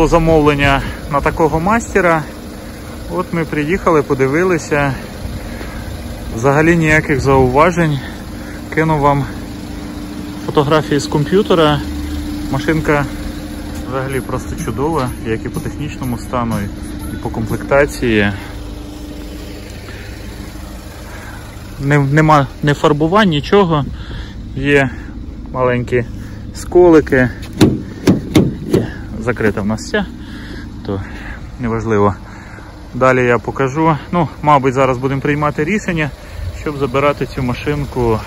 було замовлення на такого мастера. От ми приїхали, подивилися. Взагалі ніяких зауважень. Кинув вам фотографії з комп'ютера. Машинка взагалі просто чудова, як і по технічному стану, і по комплектації. Нема не фарбувань, нічого. Є маленькі сколики. Закрита в нас вся, то неважливо. Далі я покажу. Ну, мабуть, зараз будемо приймати рішення, щоб забирати цю машинку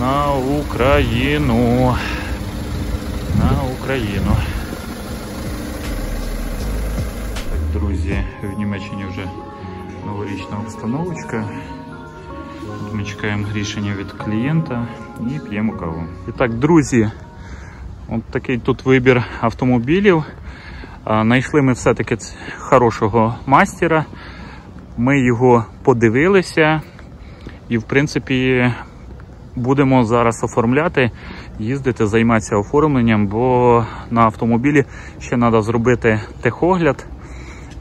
на Україну. На Україну. Так, друзі, в Німеччині вже новорічна обстановочка. Ми чекаємо рішення від клієнта і п'ємо каву. І так, друзі, от такий тут вибір автомобілів. Знайшли ми все-таки хорошого мастера. Ми його подивилися і, в принципі, будемо зараз оформляти, їздити, займатися оформленням, бо на автомобілі ще треба зробити техогляд.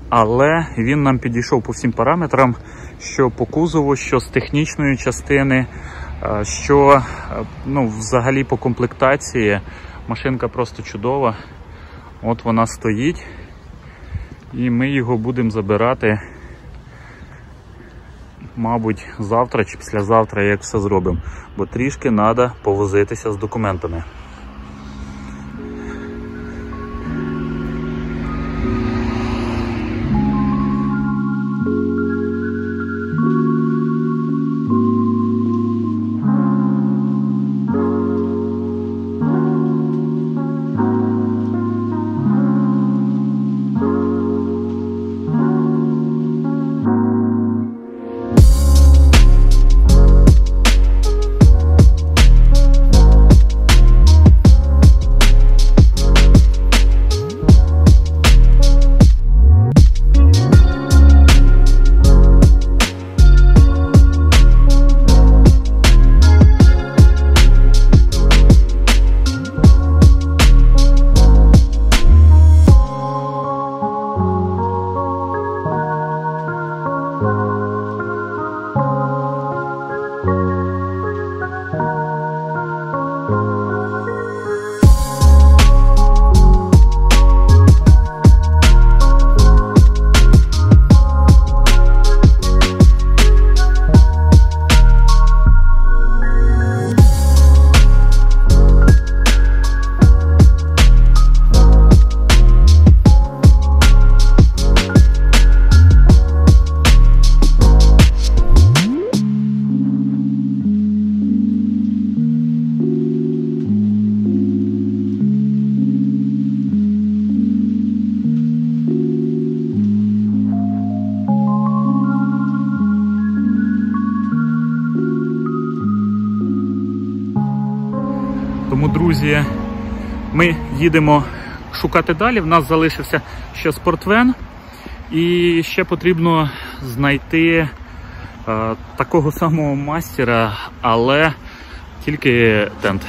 Але він нам підійшов по всім параметрам, що по кузову, що з технічної частини, що ну, взагалі по комплектації. Машинка просто чудова. От вона стоїть. І ми його будемо забирати, мабуть, завтра чи післязавтра, як все зробимо. Бо трішки треба повозитися з документами. Їдемо шукати далі. В нас залишився ще спортвен, і ще потрібно знайти е, такого самого мастера, але тільки тент.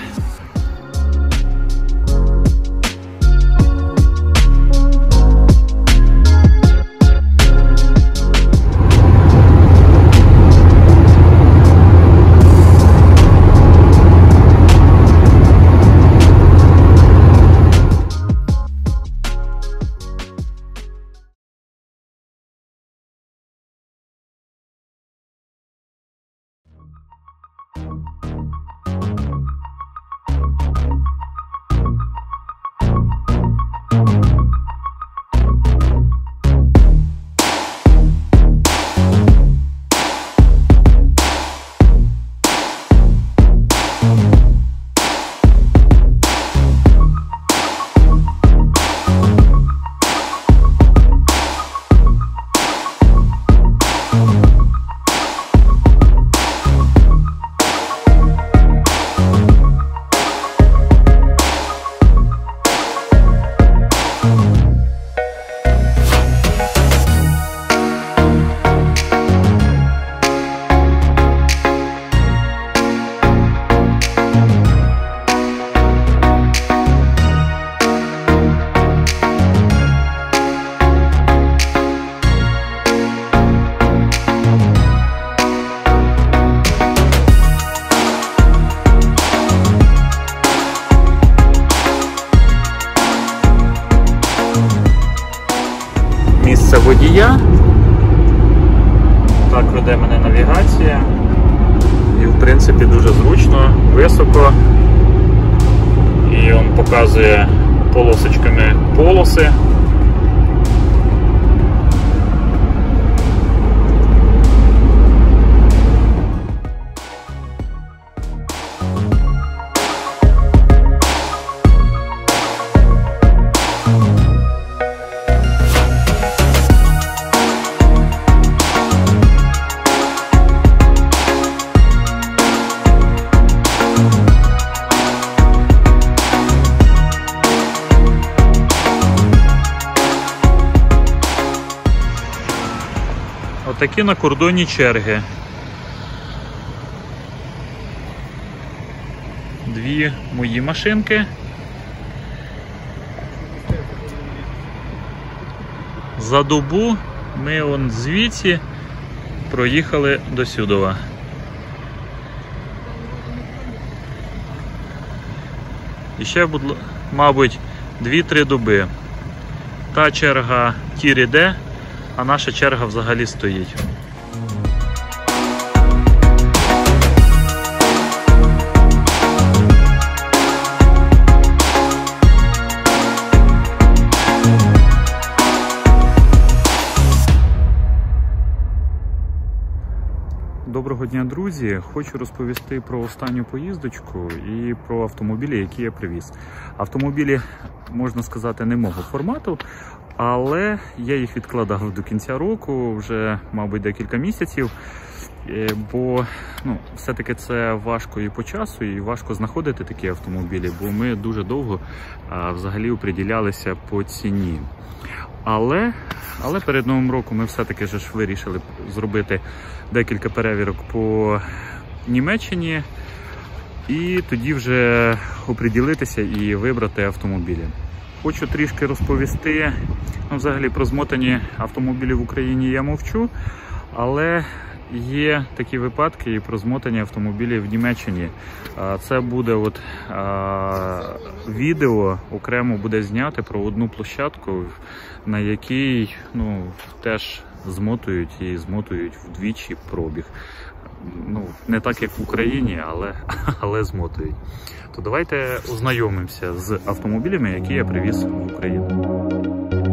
Отакі на кордоні черги. Дві мої машинки. За добу ми он звідси проїхали до Сюдова. І ще, мабуть, 2-3 доби. Та черга тір іде, а наша черга взагалі стоїть. Доброго дня, друзі! Хочу розповісти про останню поїздочку і про автомобілі, які я привіз. Автомобілі, можна сказати, не мого формату, але я їх відкладав до кінця року, вже, мабуть, декілька місяців. Е, Бо ну, все-таки це важко і по часу, і важко знаходити такі автомобілі, бо ми дуже довго а, взагалі оприділялися по ціні. Але, але перед новим роком ми все-таки ж вирішили зробити декілька перевірок по Німеччині і тоді вже оприділитися і вибрати автомобілі. Хочу трішки розповісти ну, взагалі про змотані автомобілі в Україні я мовчу, але є такі випадки і про змотані автомобілі в Німеччині. Це буде от а, відео окремо буде зняти про одну площадку, на якій ну, теж змотують і змотують вдвічі пробіг. Не так як в Україні, але, але змотують. То давайте ознайомимося з автомобілями, які я привіз в Україну.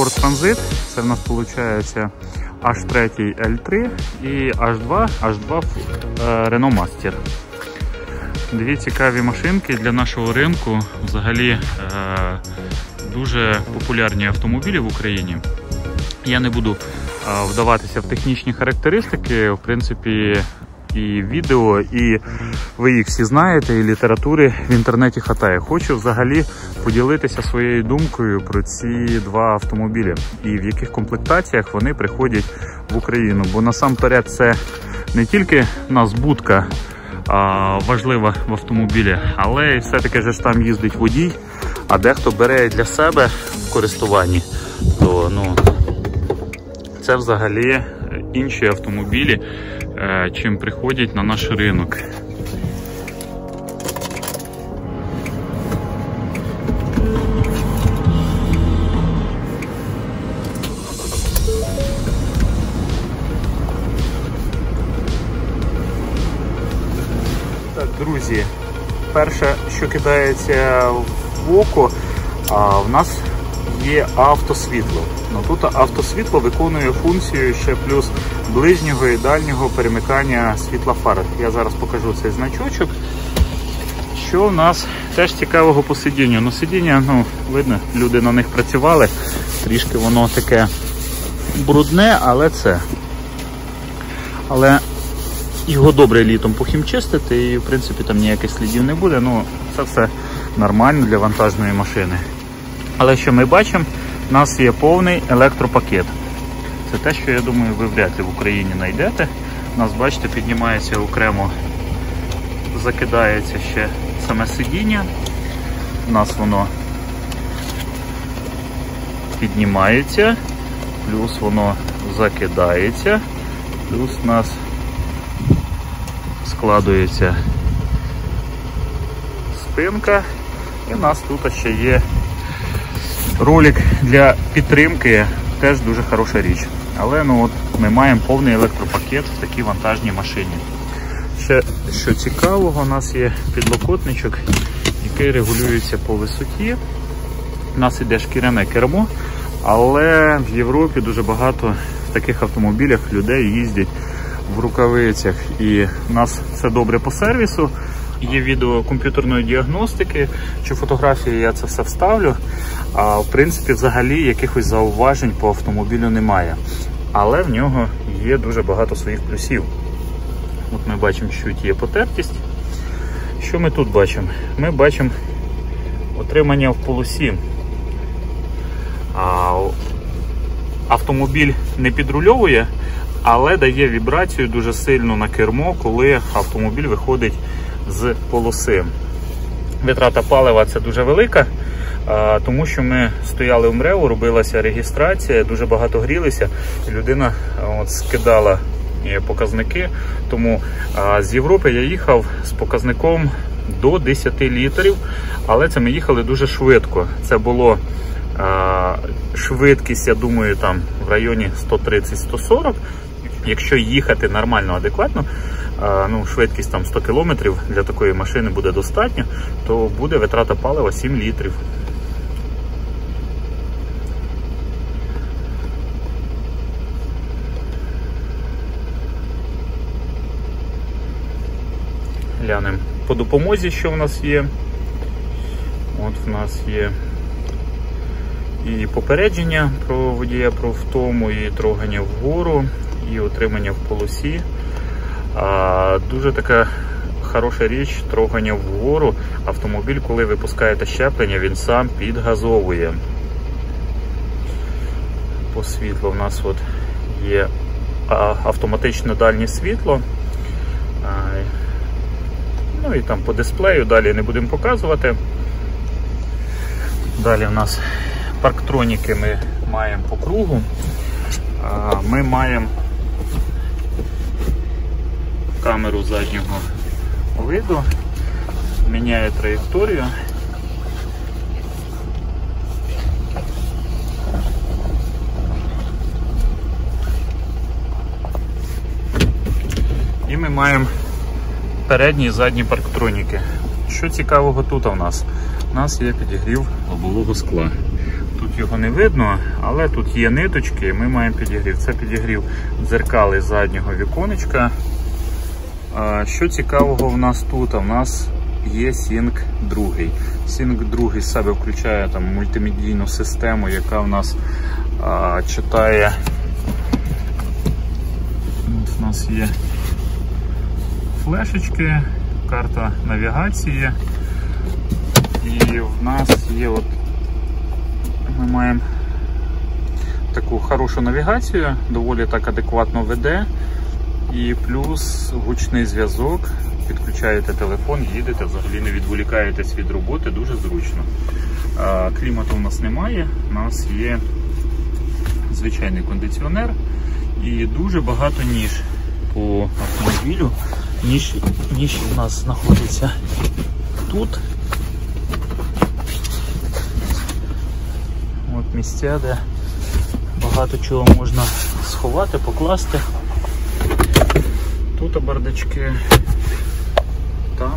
Ford Transit, це в нас виходить H3 L3 і H2, H2 е, Renault Master. Дві цікаві машинки для нашого ринку. Взагалі е, дуже популярні автомобілі в Україні. Я не буду е, вдаватися в технічні характеристики. В принципі, і відео, і ви їх всі знаєте, і літератури в інтернеті хатає. Хочу взагалі поділитися своєю думкою про ці два автомобілі і в яких комплектаціях вони приходять в Україну. Бо насамперед це не тільки нас будка а, важлива в автомобілі, але і все-таки ж там їздить водій, а дехто бере для себе в користуванні, то ну, це взагалі інші автомобілі, чим приходять на наш ринок. Друзі, перше, що кидається в око, а, в нас є автосвітло. Ну, тут автосвітло виконує функцію ще плюс ближнього і дальнього перемикання світла фар. Я зараз покажу цей значочок. Що в нас теж цікавого по сидінню? Ну, сидіння, ну, видно, люди на них працювали. Трішки воно таке брудне, але це. Але його добре літом похімчистити і в принципі там ніяких слідів не буде. Ну, це все нормально для вантажної машини. Але що ми бачимо, у нас є повний електропакет. Це те, що я думаю, ви вряд ли в Україні знайдете. У нас, бачите, піднімається окремо, закидається ще саме сидіння. У нас воно піднімається, плюс воно закидається, плюс у нас складується спинка. І у нас тут ще є ролик для підтримки, теж дуже хороша річ. Але ну от ми маємо повний електропакет в такій вантажній машині. Ще що цікавого, у нас є підлокотничок, який регулюється по висоті. У нас іде шкіряне кермо, але в Європі дуже багато в таких автомобілях людей їздять в рукавицях. І в нас все добре по сервісу. Є відео комп'ютерної діагностики чи фотографії, я це все вставлю. А в принципі, взагалі якихось зауважень по автомобілю немає. Але в нього є дуже багато своїх плюсів. От ми бачимо, що є потертість. Що ми тут бачимо? Ми бачимо отримання в полосі. А, Автомобіль не підрульовує, але дає вібрацію дуже сильно на кермо, коли автомобіль виходить з полоси. Витрата палива це дуже велика, тому що ми стояли в МРЕО, робилася реєстрація, дуже багато грілися, і людина от, скидала показники. Тому з Європи я їхав з показником до 10 літрів, але це ми їхали дуже швидко. Це було швидкість, я думаю, там в районі 130-140. Якщо їхати нормально, адекватно, ну, швидкість там 100 км для такої машини буде достатньо, то буде витрата палива 7 літрів. Глянемо по допомозі, що в нас є. От в нас є і попередження про водія про втому, і трогання вгору, і отримання в полосі. Дуже така хороша річ трогання вгору. Автомобіль, коли ви пускаєте щеплення, він сам підгазовує. По світлу в нас от є автоматичне дальнє світло. Ну і там по дисплею, далі не будемо показувати. Далі в нас парктроніки ми маємо по кругу. Ми маємо камеру заднього виду, міняє траєкторію. І ми маємо передні і задні парктроніки. Що цікавого тут у нас? У нас є підігрів лобового скла. Тут його не видно, але тут є ниточки, і ми маємо підігрів. Це підігрів дзеркали заднього віконечка. Що цікавого в нас тут? У нас є Sync 2. Sync 2 в себе включає там мультимедійну систему, яка в нас а, читає. От У нас є флешечки, карта навігації. І в нас є от ми маємо таку хорошу навігацію, доволі так адекватно веде. І плюс гучний зв'язок, підключаєте телефон, їдете, взагалі не відволікаєтесь від роботи, дуже зручно. Клімату у нас немає, у нас є звичайний кондиціонер і дуже багато ніж по автомобілю. Ніж, ніж у нас знаходиться тут. От місця, де багато чого можна сховати, покласти. Тут бардачки, там.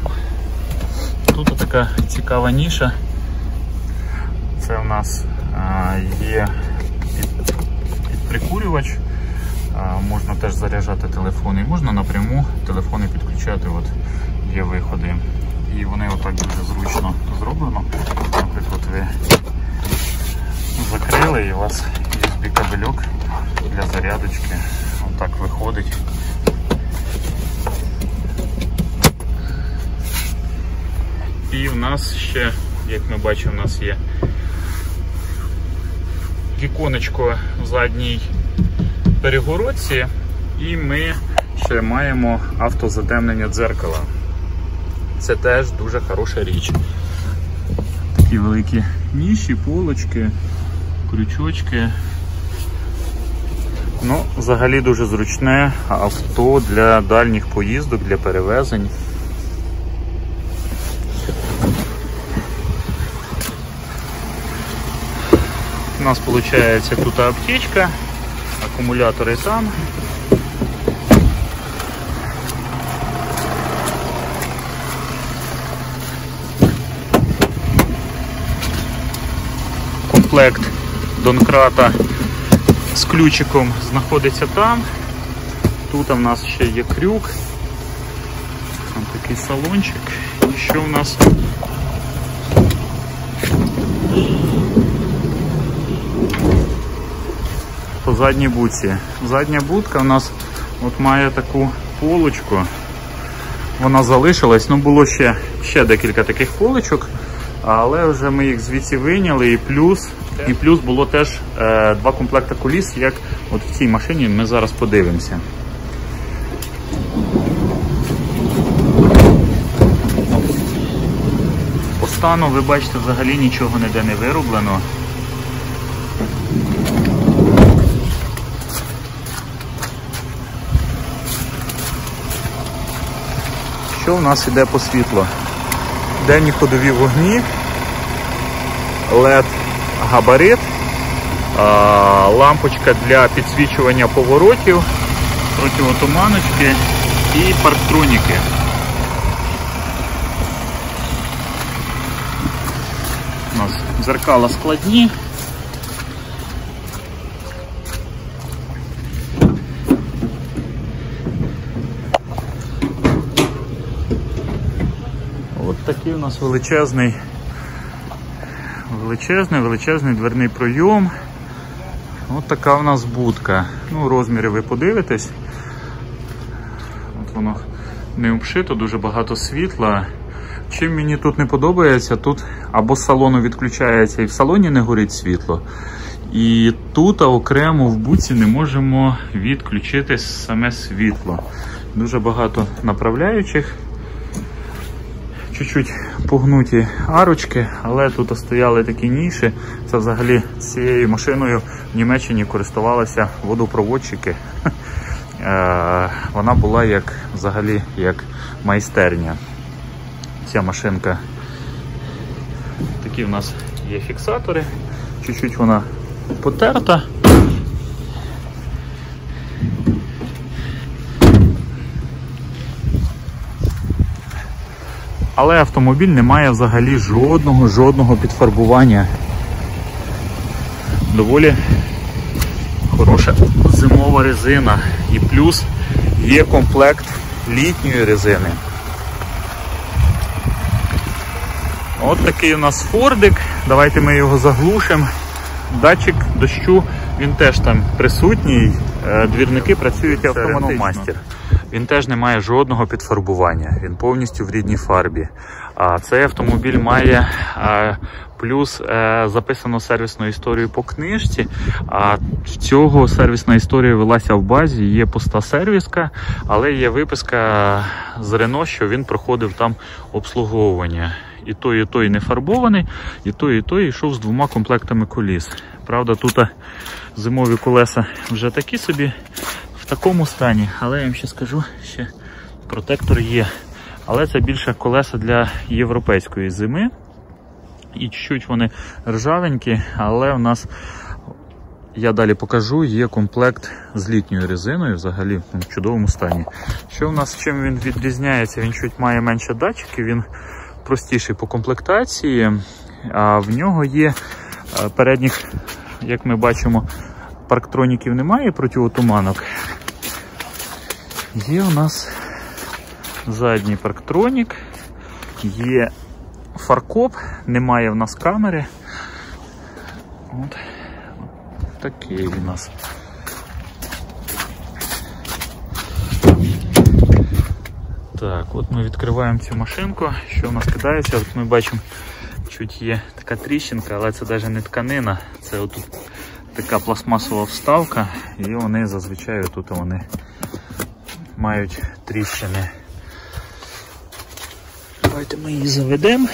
Тут така цікава ніша. Це у нас є під, підприкурювач, можна теж заряджати телефони, можна напряму телефони підключати, от є виходи. І вони отак дуже зручно зроблено. Наприклад, ви закрили і у вас USB кабельок для зарядочки. Отак виходить. І в нас ще, як ми бачимо, у нас є віконечко в задній перегородці, і ми ще маємо автозатемнення дзеркала. Це теж дуже хороша річ. Такі великі ніші, полочки, крючочки. Ну, взагалі дуже зручне авто для дальніх поїздок, для перевезень. У нас виходить тут аптечка, акумулятори там. Комплект Донкрата з ключиком знаходиться там. Тут у нас ще є крюк. Там такий салончик. І що у нас? По задній будці. Задня будка у нас от має таку полочку. Вона залишилась, ну було ще ще декілька таких полочок, але вже ми їх звідси вийняли і плюс і плюс було теж е, два комплекти коліс, як от в цій машині ми зараз подивимося. По стану ви бачите, взагалі нічого ніде не вироблено. Що у нас іде по світлу? Денні ходові вогні, LED габарит, лампочка для підсвічування поворотів, противотуманочки і парктроніки. У нас дзеркала складні. От такий у нас величезний величезний, величезний дверний пройом. От така у нас будка. Ну, розміри ви подивитесь. От воно не обшито, дуже багато світла. Чим мені тут не подобається, тут або з салону відключається і в салоні не горить світло. І тут окремо в буці не можемо відключити саме світло. Дуже багато направляючих чуть-чуть погнуті арочки, але тут стояли такі ніші. Це взагалі цією машиною в Німеччині користувалися водопроводчики. Вона була як взагалі як майстерня. Ця машинка. Такі в нас є фіксатори. Чуть-чуть вона потерта. Але автомобіль не має взагалі жодного жодного підфарбування. Доволі хороша зимова резина. І плюс є комплект літньої резини. От такий у нас фордик. Давайте ми його заглушимо. Датчик дощу, він теж там присутній. Двірники працюють автоматично. Він теж не має жодного підфарбування, він повністю в рідній фарбі. А цей автомобіль має плюс а, е, сервісну історію по книжці. А в цього сервісна історія велася в базі, є пуста сервіска, але є виписка з Рено, що він проходив там обслуговування. І той, і той не фарбований, і той, і той йшов з двома комплектами коліс. Правда, тут зимові колеса вже такі собі в такому стані, але я вам ще скажу, ще протектор є. Але це більше колеса для європейської зими. І чуть-чуть вони ржавенькі, але в нас, я далі покажу, є комплект з літньою резиною, взагалі в чудовому стані. Що в нас чим він відрізняється? Він чуть має менше датчиків, він простіший по комплектації, а в нього є е, передніх, як ми бачимо, парктроніків немає протиотуманок. Є у нас задній парктронік. є фаркоп, немає в нас камери. От, от такий у нас. Так, от ми відкриваємо цю машинку. Що в нас кидається? От ми бачимо, чуть є така тріщинка, але це навіть не тканина, це отут така пластмасова вставка, і вони зазвичай тут вони мають тріщини. Давайте ми її заведемо.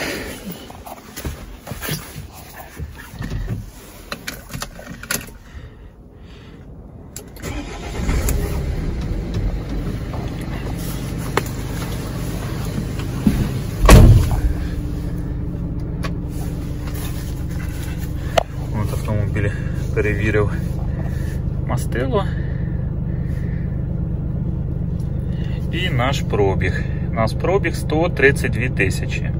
От автомобіль перевірив мастило. І наш пробіг. У нас пробіг 132 тисячі.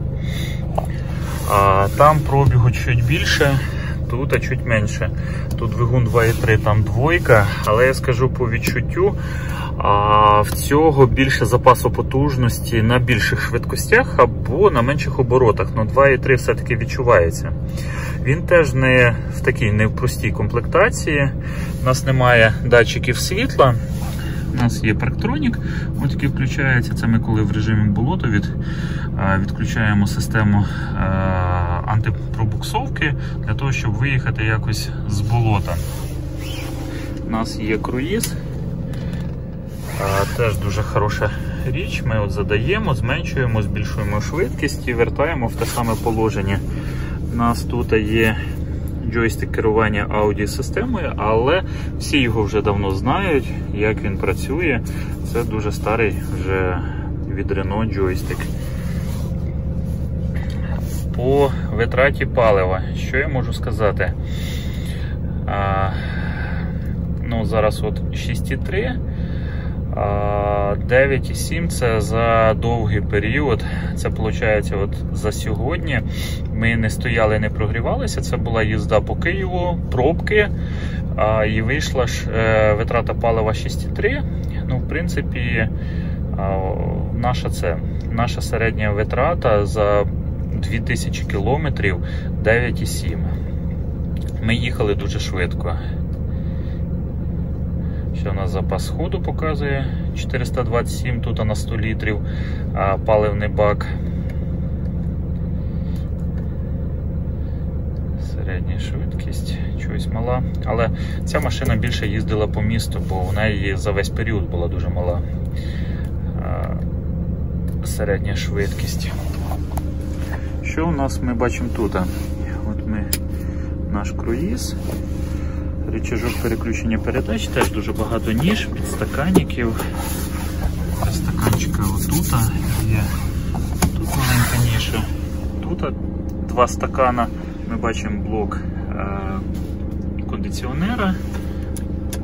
Там пробігу чуть більше, тут а чуть менше. Тут двигун 2,3, там двойка, але я скажу по відчуттю, в цього більше запасу потужності на більших швидкостях або на менших оборотах. Ну 2,3 все-таки відчувається. Він теж не в такій не в простій комплектації. У нас немає датчиків світла. У нас є парктронік, ось який включається. Це ми коли в режимі болото від, відключаємо систему антипробуксовки для того, щоб виїхати якось з болота. У нас є круїз. Теж дуже хороша річ. Ми от задаємо, зменшуємо, збільшуємо швидкість і вертаємо в те саме положення. У нас тут є джойстик керування аудіосистемою, але всі його вже давно знають, як він працює. Це дуже старий вже від Renault джойстик. По витраті палива, що я можу сказати? А, ну, Зараз от 6,3. 9,7 це за довгий період. Це виходить, от за сьогодні. Ми не стояли, не прогрівалися. Це була їзда по Києву, пробки. І вийшла ж е, витрата палива 6,3. Ну, в принципі, наша це наша середня витрата за 2000 кілометрів 9,7. Ми їхали дуже швидко. Що у нас запас ходу показує 427, тут на 100 літрів паливний бак. Середня швидкість, чогось мала. Але ця машина більше їздила по місту, бо в неї за весь період була дуже мала середня швидкість. Що у нас ми бачимо тут? От ми наш круїз. Рычажок переключення передач, теж дуже багато ніж, підстаканників. Стаканчика отут є. Тут маленька ніша. Тут два стакана. Ми бачимо блок е кондиціонера.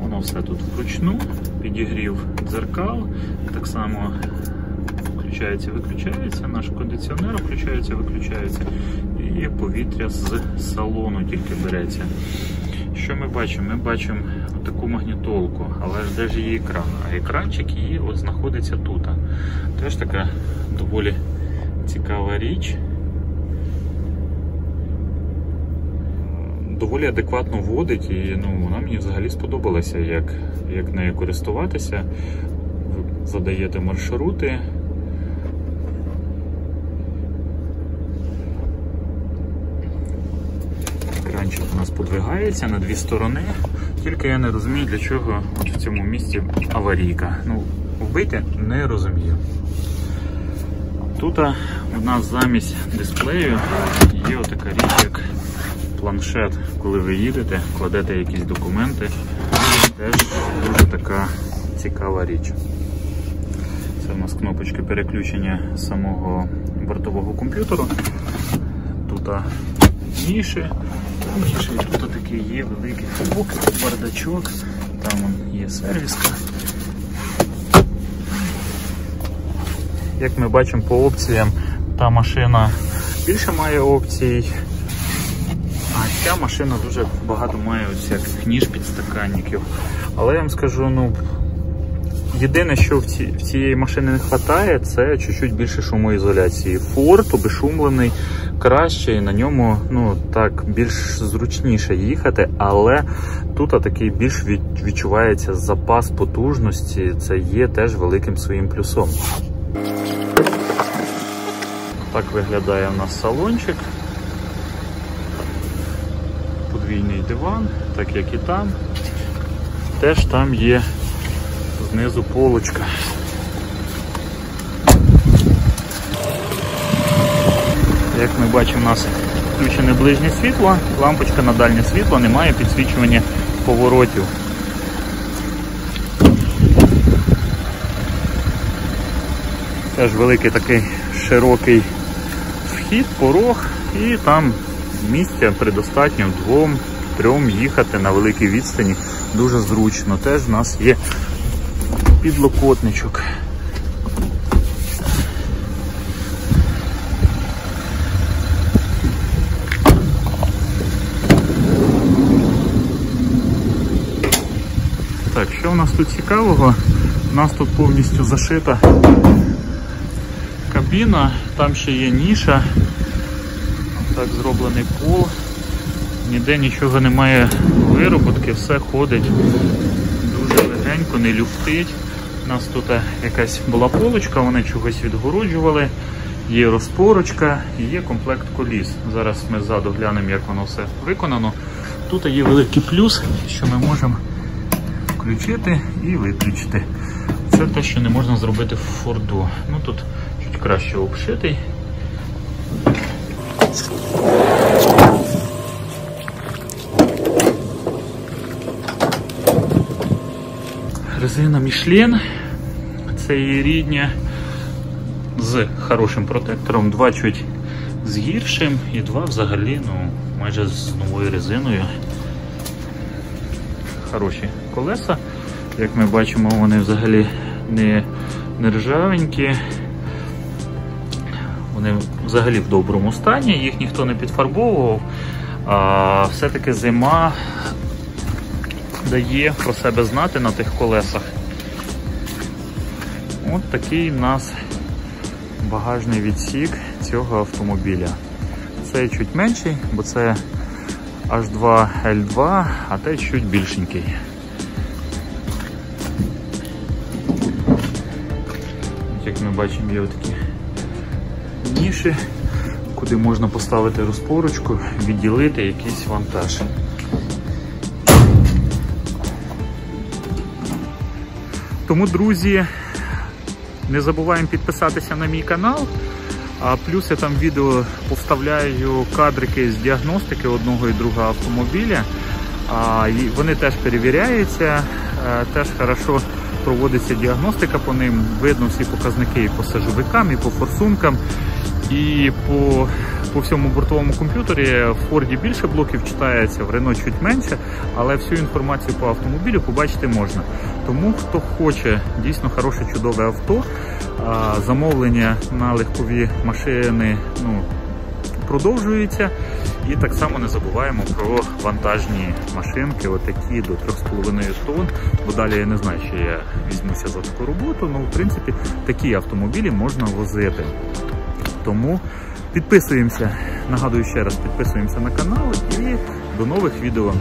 Воно все тут вручну, підігрів дзеркал. Так само включається, виключається, наш кондиціонер включається, виключається. І повітря з салону тільки береться. Що ми бачимо? Ми бачимо таку магнітолку, але де ж її екран? А екранчик її от знаходиться тут. Теж така доволі цікава річ. Доволі адекватно вводить і ну, вона мені взагалі сподобалася, як як нею користуватися. Ви задаєте маршрути. Екранчик у нас подвигається на дві сторони, тільки я не розумію, для чого в цьому місці аварійка. Ну, вбити не розумію. Тут у нас замість дисплею є отака річ, як планшет, коли ви їдете, кладете якісь документи. Теж дуже така цікава річ. Це у нас кнопочки переключення самого бортового комп'ютеру. Тут ніші, ніші, тут такий є великий футбок, бардачок, там є сервіска. Як ми бачимо по опціям, та машина більше має опцій, а ця машина дуже багато має ось всяких ніж підстаканників. Але я вам скажу, ну, Єдине, що в, ці, в цієї машини не вистачає, це чуть-чуть більше шумоізоляції. Форд обешумлений краще, і на ньому ну так більш зручніше їхати, але тут такий більш від, відчувається запас потужності. Це є теж великим своїм плюсом. Так виглядає у нас салончик. Подвійний диван, так як і там. Теж там є знизу полочка. Як ми бачимо, у нас включене ближнє світло, лампочка на дальнє світло, немає підсвічування поворотів. Теж великий такий широкий вхід, порог, і там місця предостатньо двом, трьом їхати на великій відстані. Дуже зручно. Теж в нас є підлокотничок. Так, що у нас тут цікавого? У нас тут повністю зашита кабіна, там ще є ніша, так зроблений пол, ніде нічого немає вироботки, все ходить дуже легенько, не люфтить. У нас тут якась була полочка, вони чогось відгороджували, є розпорочка і є комплект коліс. Зараз ми ззаду глянемо, як воно все виконано. Тут є великий плюс, що ми можемо включити і виключити. Це те, що не можна зробити в Форду. Ну Тут чуть краще обшитий. Резина Michelin. Це її рідня з хорошим протектором, два чуть з гіршим і два взагалі ну, майже з новою резиною. Хороші колеса. Як ми бачимо, вони взагалі не, не ржавенькі. Вони взагалі в доброму стані, їх ніхто не підфарбовував. А Все-таки зима дає про себе знати на тих колесах. От такий у нас багажний відсік цього автомобіля. Цей чуть менший, бо це H2L2, а той чуть більшенький. Як ми бачимо, є такі ніші, куди можна поставити розпорочку, відділити якийсь вантаж. Тому, друзі, не забуваємо підписатися на мій канал. А плюс я там відео поставляю кадрики з діагностики одного і другого автомобіля. А, і Вони теж перевіряються, теж хорошо проводиться діагностика по ним. Видно всі показники і по сажовикам, і по форсункам, і по по всьому бортовому комп'ютері. В Форді більше блоків читається, в Рено чуть менше, але всю інформацію по автомобілю побачити можна. Тому хто хоче дійсно хороше, чудове авто, замовлення на легкові машини ну, продовжується. І так само не забуваємо про вантажні машинки, отакі до 3,5 тонн. Бо далі я не знаю, чи я візьмуся за таку роботу. Ну, в принципі, такі автомобілі можна возити. Тому підписуємося, нагадую ще раз, підписуємося на канал і до нових відео.